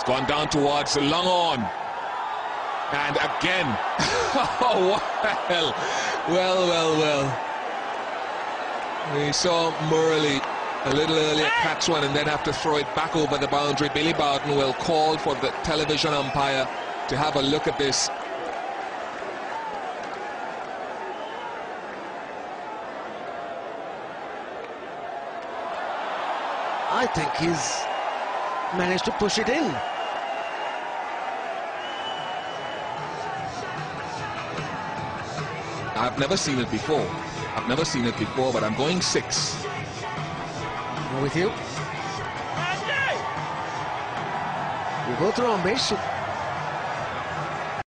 It's gone down towards long on. And again. oh, well. Well, well, well. We saw Murali a little earlier catch one and then have to throw it back over the boundary. Billy Bowden will call for the television umpire to have a look at this. I think he's managed to push it in. I've never seen it before. I've never seen it before, but I'm going six. I'm with you. We go through on base.